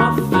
my